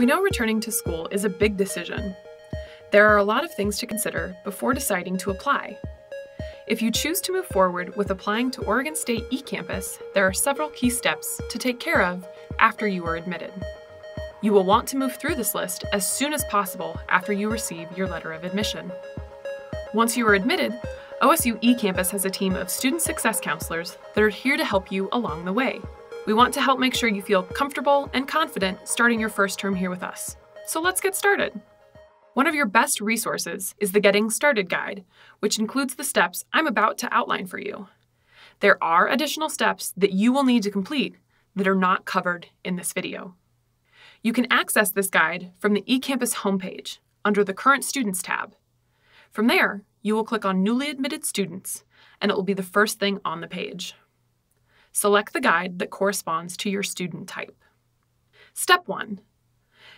We know returning to school is a big decision. There are a lot of things to consider before deciding to apply. If you choose to move forward with applying to Oregon State eCampus, there are several key steps to take care of after you are admitted. You will want to move through this list as soon as possible after you receive your letter of admission. Once you are admitted, OSU eCampus has a team of student success counselors that are here to help you along the way. We want to help make sure you feel comfortable and confident starting your first term here with us. So let's get started. One of your best resources is the Getting Started Guide, which includes the steps I'm about to outline for you. There are additional steps that you will need to complete that are not covered in this video. You can access this guide from the eCampus homepage under the Current Students tab. From there, you will click on Newly Admitted Students, and it will be the first thing on the page. Select the guide that corresponds to your student type. Step 1.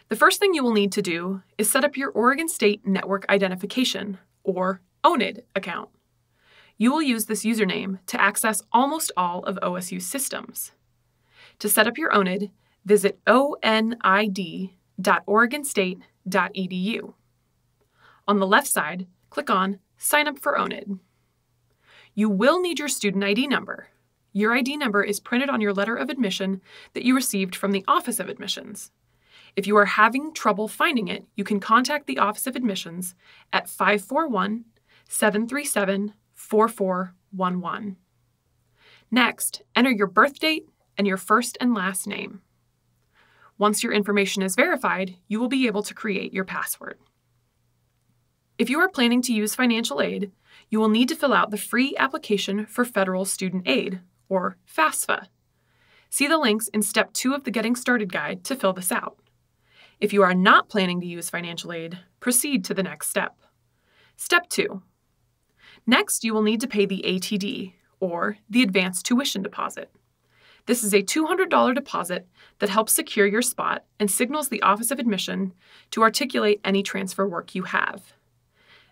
The first thing you will need to do is set up your Oregon State Network Identification, or ONID, account. You will use this username to access almost all of OSU's systems. To set up your ONID, visit onid.oregonstate.edu. On the left side, click on Sign up for ONID. You will need your student ID number, your ID number is printed on your letter of admission that you received from the Office of Admissions. If you are having trouble finding it, you can contact the Office of Admissions at 541 737 4411. Next, enter your birth date and your first and last name. Once your information is verified, you will be able to create your password. If you are planning to use financial aid, you will need to fill out the free application for federal student aid, or FAFSA. See the links in Step 2 of the Getting Started Guide to fill this out. If you are not planning to use financial aid, proceed to the next step. Step 2. Next, you will need to pay the ATD, or the Advanced Tuition Deposit. This is a $200 deposit that helps secure your spot and signals the Office of Admission to articulate any transfer work you have.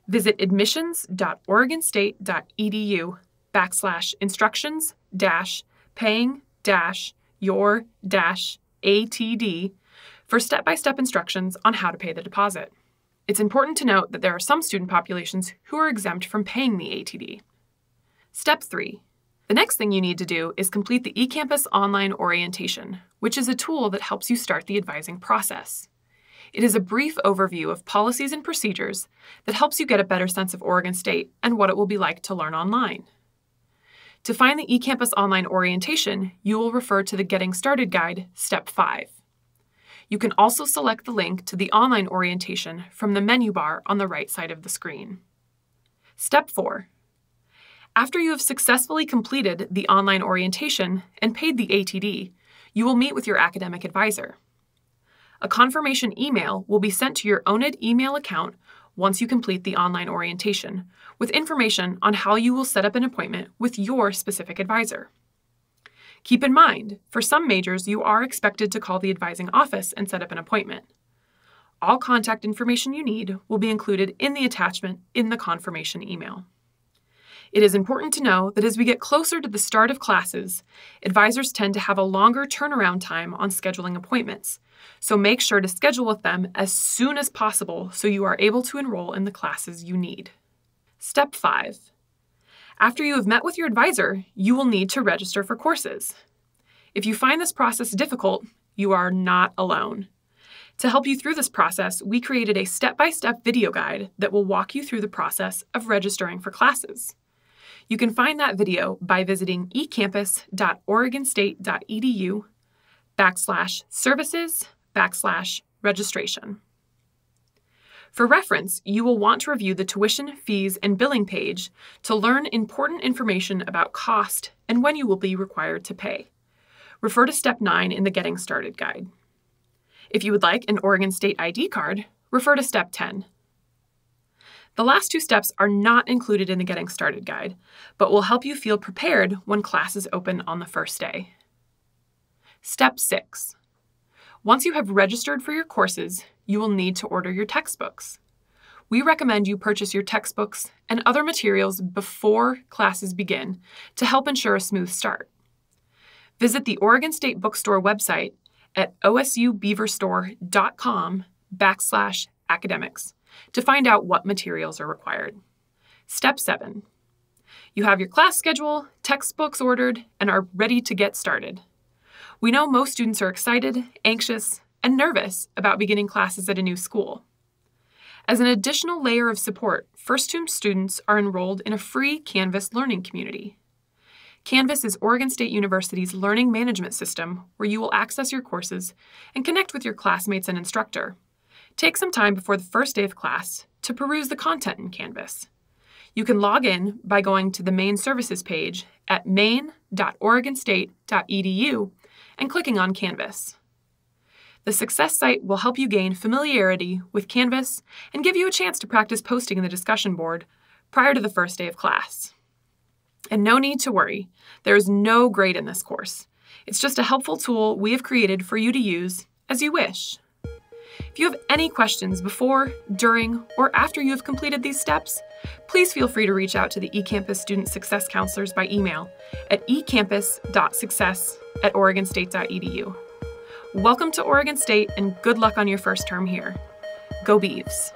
Visit admissions.oregonstate.edu backslash instructions dash paying dash your dash ATD for step by step instructions on how to pay the deposit. It's important to note that there are some student populations who are exempt from paying the ATD. Step 3. The next thing you need to do is complete the eCampus Online Orientation, which is a tool that helps you start the advising process. It is a brief overview of policies and procedures that helps you get a better sense of Oregon State and what it will be like to learn online. To find the eCampus online orientation, you will refer to the Getting Started Guide, Step 5. You can also select the link to the online orientation from the menu bar on the right side of the screen. Step 4. After you have successfully completed the online orientation and paid the ATD, you will meet with your academic advisor. A confirmation email will be sent to your ONID email account once you complete the online orientation, with information on how you will set up an appointment with your specific advisor. Keep in mind, for some majors, you are expected to call the advising office and set up an appointment. All contact information you need will be included in the attachment in the confirmation email. It is important to know that as we get closer to the start of classes, advisors tend to have a longer turnaround time on scheduling appointments, so make sure to schedule with them as soon as possible so you are able to enroll in the classes you need. Step 5. After you have met with your advisor, you will need to register for courses. If you find this process difficult, you are not alone. To help you through this process, we created a step by step video guide that will walk you through the process of registering for classes. You can find that video by visiting ecampus.oregonstate.edu backslash services backslash registration. For reference, you will want to review the tuition, fees, and billing page to learn important information about cost and when you will be required to pay. Refer to Step 9 in the Getting Started Guide. If you would like an Oregon State ID card, refer to Step 10. The last two steps are not included in the Getting Started Guide, but will help you feel prepared when classes open on the first day. Step 6. Once you have registered for your courses, you will need to order your textbooks. We recommend you purchase your textbooks and other materials before classes begin to help ensure a smooth start. Visit the Oregon State Bookstore website at osubeaverstore.com backslash academics to find out what materials are required. Step 7. You have your class schedule, textbooks ordered, and are ready to get started. We know most students are excited, anxious, and nervous about beginning classes at a new school. As an additional layer of support, first term students are enrolled in a free Canvas learning community. Canvas is Oregon State University's learning management system where you will access your courses and connect with your classmates and instructor. Take some time before the first day of class to peruse the content in Canvas. You can log in by going to the main services page at main.oregonstate.edu and clicking on Canvas. The Success site will help you gain familiarity with Canvas and give you a chance to practice posting in the discussion board prior to the first day of class. And no need to worry, there is no grade in this course. It's just a helpful tool we have created for you to use as you wish. If you have any questions before, during, or after you have completed these steps, please feel free to reach out to the eCampus Student Success Counselors by email at ecampus.success at oregonstate.edu. Welcome to Oregon State and good luck on your first term here. Go Beavs!